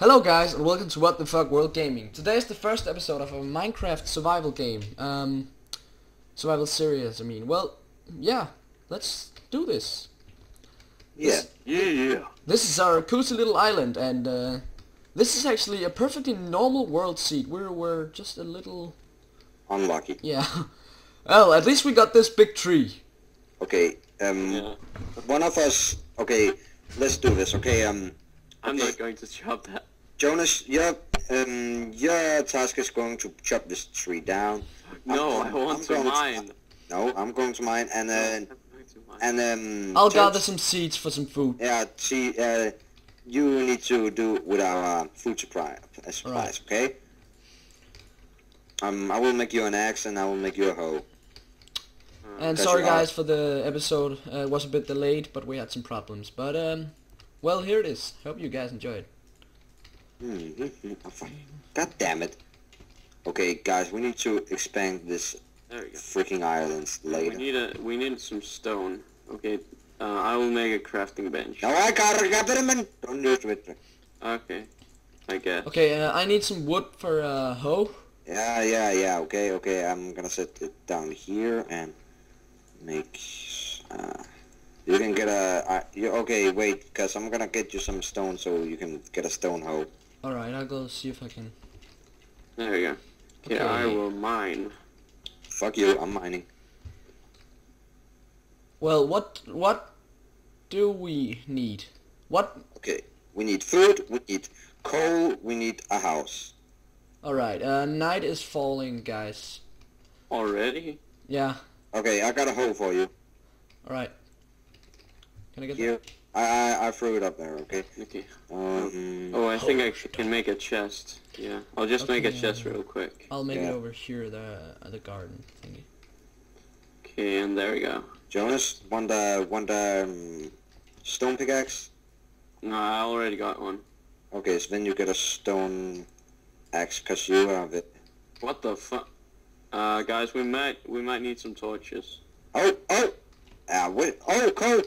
Hello guys and welcome to What the Fuck World Gaming. Today is the first episode of a Minecraft survival game. Um, survival series, I mean. Well, yeah, let's do this. Yeah, yeah, yeah. This is our cozy little island and uh, this is actually a perfectly normal world seed. We're, we're just a little... Unlucky. Yeah. well, at least we got this big tree. Okay, um, Yeah. one of us. Okay, let's do this. Okay, um, I'm Okay. not going to chop that. Jonas, your um, your task is going to chop this tree down. No, I'm- I want I'm to going to- mine. No, I'm going to mine, and No, uh, I'm going to mine. and um. I'll Toads- gather some seeds for some food. Yeah, see, uh, you need to do with our uh, food supply uh, supplies. Okay. Um, I will make you an axe, and I will make you a hoe. And sorry guys for the episode. Uh, it was a bit delayed, but we had some problems. But um, well, here it is. Hope you guys enjoyed. Mm-hmm. God damn it. Okay, guys, we need to expand this There we go. freaking islands We later. need a we need some stone. Okay, uh, I will make a crafting bench. No, I got it, got it. Don't use it. Okay, I guess. Okay, uh, I need some wood for uh, hoe. Yeah, yeah, yeah. Okay, okay. I'm gonna set it down here and make. Uh, you can get a. Uh, you, okay, wait, because I'm gonna get you some stone so you can get a stone hoe. All right, I'll go see if I can. There we go. Okay, I will mine. Fuck you, I'm mining. Well, what what do we need? What? Okay, we need food, we need coal, we need a house. All right, uh, night is falling, guys. Already? Yeah. Okay, I got a hoe for you. All right. Can I get Here. I, I, I threw it up there, okay? Okay. Um, Oh, I think I can make a chest. Yeah, I'll just make a chest uh, real quick. I'll make it over here, the uh, the garden thingy. Okay, and there we go. Jonas, want the, want the um, stone pickaxe? No, I already got one. Okay, so then you get a stone axe, because you have it. What the fuck? Uh, guys, we might we might need some torches. Oh, oh! Ah, wait, oh, coal!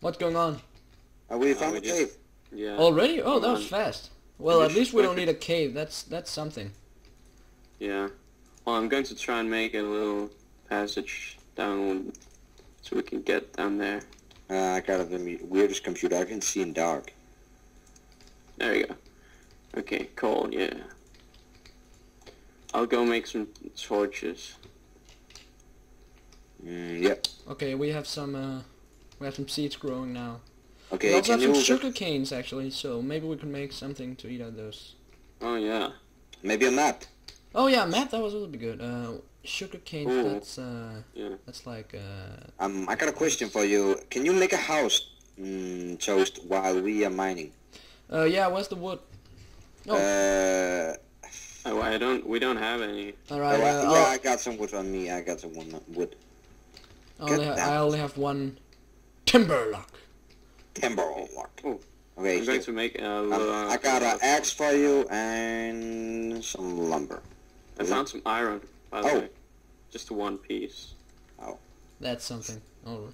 What's going on? Uh, we Uh, found we a cave. Yeah. Already? Oh, that was fast. Well, at least we don't need a cave. That's that's something. Yeah. Well, I'm going to try and make a little passage down so we can get down there. Uh, I got the me- weirdest computer. I can see in dark. There you go. Okay, cool, yeah. I'll go make some torches. Mm, yep. Okay, we have some uh, we have some seeds growing now. Okay, we Okay, also can have some you... sugar canes actually, so maybe we can make something to eat out of those. Oh, yeah. Maybe a map. Oh yeah, Matt, that was really good. Uh, sugar canes. Ooh. That's uh, Yeah. that's like uh, Um, I got a question for you. Can you make a house, mm, Toast, while we are mining? uh, yeah. Where's the wood? Oh. Uh, Oh, I don't. We don't have any. All oh. I- Uh, yeah, I'll- I got some wood on me. I got some wood. wood. I only, Get ha- that. I only have one timber lock. Timber lock. Oh, Okay, I'm going to make a. Uh, I got an axe for you and some lumber. I found some iron, by the Oh. way. Just one piece. Oh. That's something. Oh,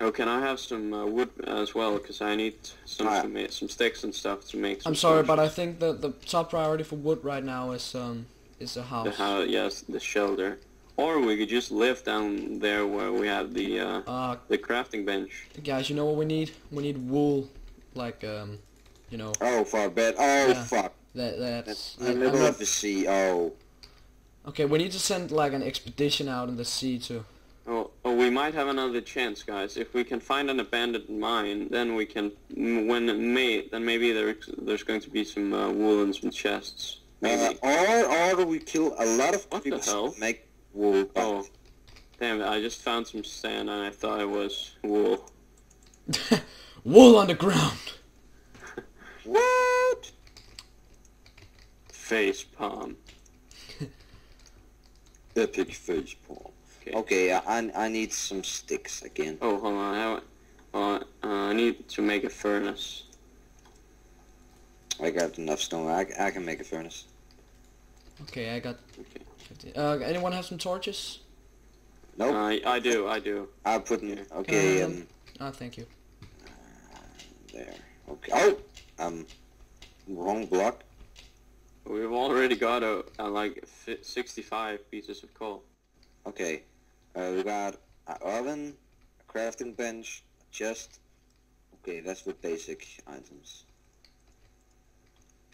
Oh, can I have some uh, wood as well? Because I need some Ah. to ma- some sticks and stuff to make. Some I'm sorry, but I think that the top priority for wood right now is um is a house. The house, yes, the shelter. Or we could just live down there where we have the uh, Uh, the crafting bench. guys, you know what we need? We need wool, like um, you know Oh, for a bed. Oh, Yeah. fuck. that That's that's. in I, the I'm middle not, of the sea. Oh. okay, we need to send like an expedition out in the sea to. Oh, oh, we might have another chance, guys. If we can find an abandoned mine, then we can. When it may, then maybe there's there's going to be some uh, wool and some chests. Uh, Maybe. or, or we kill a lot of What the people hell? make wool. Oh, damn it! I just found some sand and I thought it was wool. wool on the ground. What? Face palm. Epic face palm. Okay. Okay, I, I need some sticks again. Oh, hold on. I, have- uh, uh, I need to make a furnace. I got enough stone. I, I can make a furnace. Okay, I got. Okay. 50. Uh, anyone have some torches? Nope. Uh, I do. I do. I put in, yeah. okay, Um, um, Ah, thank you. there. Okay. Oh, um, wrong block. We've already got a, a like fi- 65 pieces of coal. Okay. Uh, we got an oven, a crafting bench, a chest. Okay, that's the basic items.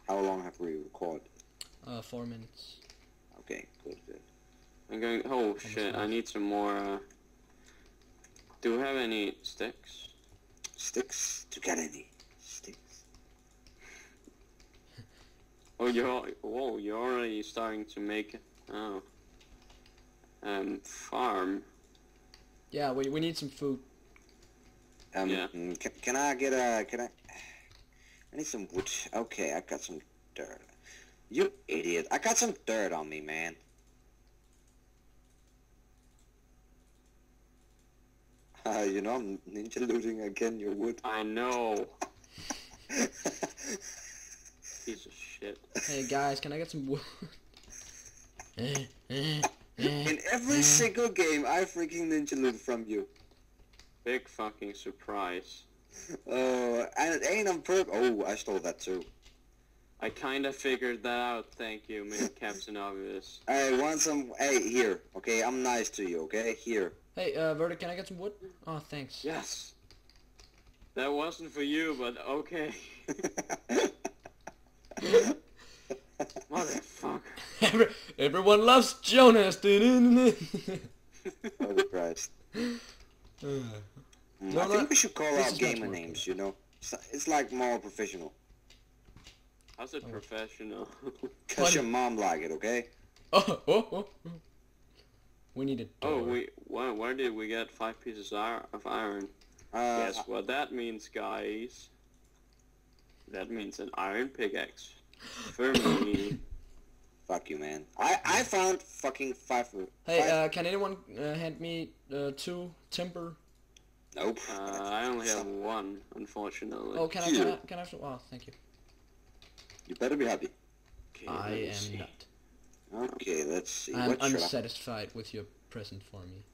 How long have we recorded? Uh, four minutes. Okay, good, good. I'm going. Oh shit! I need some more. Uh, do we have any sticks? Sticks? To get any sticks? Oh, you're. Whoa! You're already starting to make. Oh. Um, farm. Yeah, we we need some food. Um, Yeah. can, can I get a, can I, I need some wood. Okay, I got some dirt. You idiot. I got some dirt on me, man. Uh, you know, I'm ninja looting again your wood. I know. Piece of shit. Hey guys, can I get some wood? Eh, eh, eh. In every single game, I freaking ninja loot from you. Big fucking surprise. Oh, and it ain't on purpose. Oh, I stole that too. I kinda figured that out. Thank you, made Captain Obvious. Hey, want some? Hey, here. Okay, I'm nice to you. Okay, here. Hey, uh, Verdict, can I get some wood? Oh, thanks. Yes. That wasn't for you, but okay. Motherfucker. Every, everyone loves Jonas. Holy Christ. Uh, Mm, I think we should call this out gamer names, you know? It's, it's like more professional. How's it professional? Cause Funny. your mom like it, okay? oh, oh, oh, oh. We need a oh, we where, where did we get five pieces of iron? Uh, Guess what that means, guys? That means an iron pickaxe. For me. fuck you, man. I, I found fucking five... Hey, uh, can anyone uh, hand me uh, two timber? Nope. Uh, I only have one, unfortunately. Oh, can I, can I, can I have some? Oh, thank you. You better be happy. Okay, I am see. not. Okay, let's see. I'm what should I... unsatisfied with your present for me.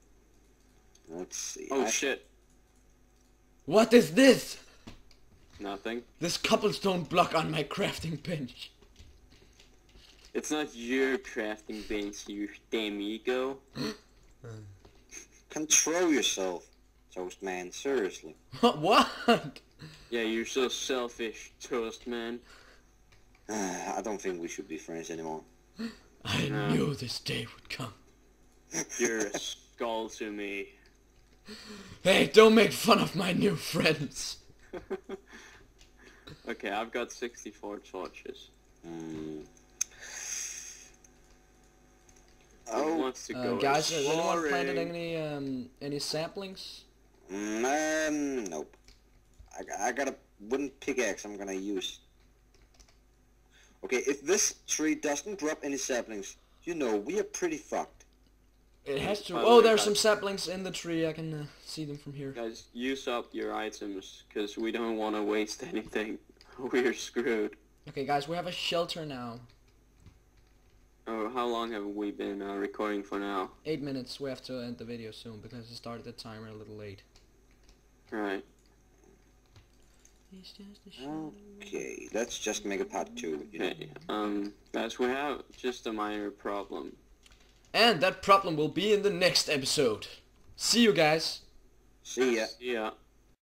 Let's see. Oh I- shit. What is this? Nothing. This cobblestone block on my crafting bench. It's not your crafting bench, you damn ego. Control yourself, Toast Man. Seriously. what? Yeah, you're so selfish, toast man. I don't think we should be friends anymore. I No. knew this day would come. You're a skull to me. Hey, don't make fun of my new friends. okay, I've got 64 torches. Hmm. Who Oh, wants to Uh, go guys, has anyone planted any um any saplings? mm, um, nope. I, I got a wooden pickaxe I'm gonna use. Okay, if this tree doesn't drop any saplings, you know, we are pretty fucked. It has to. Oh, way, there's some saplings in the tree. I can uh, see them from here. Guys, use up your items, because we don't want to waste anything. We're screwed. Okay, guys, we have a shelter now. Oh, how long have we been uh, recording for now? Eight minutes. We have to end the video soon because I started the timer a little late. Right. It's just a shadow. Okay, let's just make a part two. You know? Okay, um, guys, we have just a minor problem. And that problem will be in the next episode. See you guys. See ya. Yeah.